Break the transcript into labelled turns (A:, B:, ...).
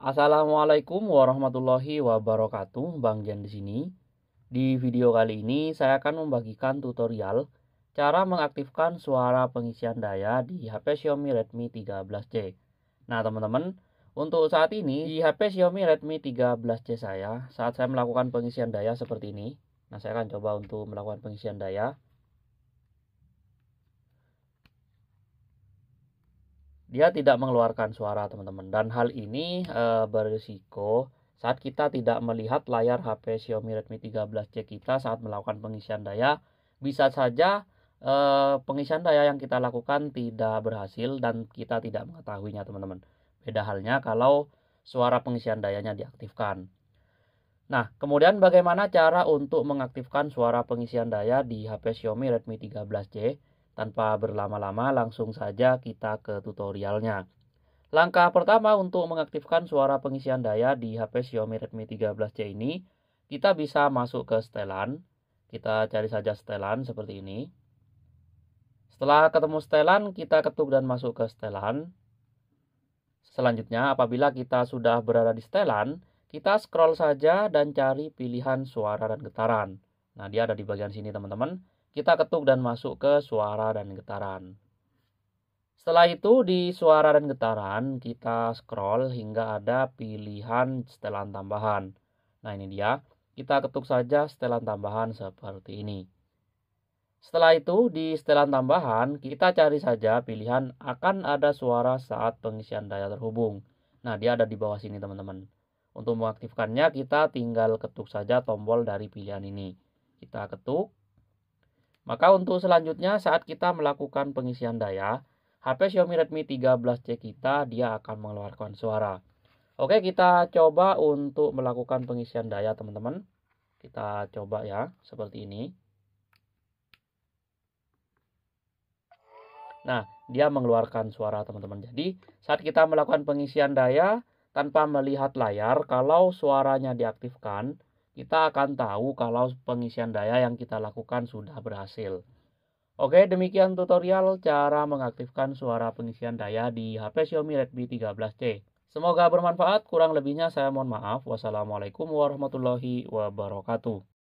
A: Assalamualaikum warahmatullahi wabarakatuh, Bang Jan di sini. Di video kali ini saya akan membagikan tutorial cara mengaktifkan suara pengisian daya di HP Xiaomi Redmi 13C. Nah, teman-teman, untuk saat ini di HP Xiaomi Redmi 13C saya, saat saya melakukan pengisian daya seperti ini. Nah, saya akan coba untuk melakukan pengisian daya. Dia tidak mengeluarkan suara teman-teman. Dan hal ini e, berisiko saat kita tidak melihat layar HP Xiaomi Redmi 13C kita saat melakukan pengisian daya. Bisa saja e, pengisian daya yang kita lakukan tidak berhasil dan kita tidak mengetahuinya teman-teman. Beda halnya kalau suara pengisian dayanya diaktifkan. Nah, kemudian bagaimana cara untuk mengaktifkan suara pengisian daya di HP Xiaomi Redmi 13C? Tanpa berlama-lama langsung saja kita ke tutorialnya. Langkah pertama untuk mengaktifkan suara pengisian daya di HP Xiaomi Redmi 13C ini, kita bisa masuk ke setelan. Kita cari saja setelan seperti ini. Setelah ketemu setelan, kita ketuk dan masuk ke setelan. Selanjutnya, apabila kita sudah berada di setelan, kita scroll saja dan cari pilihan suara dan getaran. Nah, dia ada di bagian sini, teman-teman kita ketuk dan masuk ke suara dan getaran. Setelah itu di suara dan getaran kita scroll hingga ada pilihan setelan tambahan. Nah ini dia, kita ketuk saja setelan tambahan seperti ini. Setelah itu di setelan tambahan kita cari saja pilihan akan ada suara saat pengisian daya terhubung. Nah dia ada di bawah sini teman-teman. Untuk mengaktifkannya kita tinggal ketuk saja tombol dari pilihan ini. Kita ketuk maka untuk selanjutnya saat kita melakukan pengisian daya, HP Xiaomi Redmi 13C kita dia akan mengeluarkan suara. Oke, kita coba untuk melakukan pengisian daya teman-teman. Kita coba ya, seperti ini. Nah, dia mengeluarkan suara teman-teman. Jadi, saat kita melakukan pengisian daya tanpa melihat layar, kalau suaranya diaktifkan, kita akan tahu kalau pengisian daya yang kita lakukan sudah berhasil. Oke, demikian tutorial cara mengaktifkan suara pengisian daya di HP Xiaomi Redmi 13C. Semoga bermanfaat, kurang lebihnya saya mohon maaf. Wassalamualaikum warahmatullahi wabarakatuh.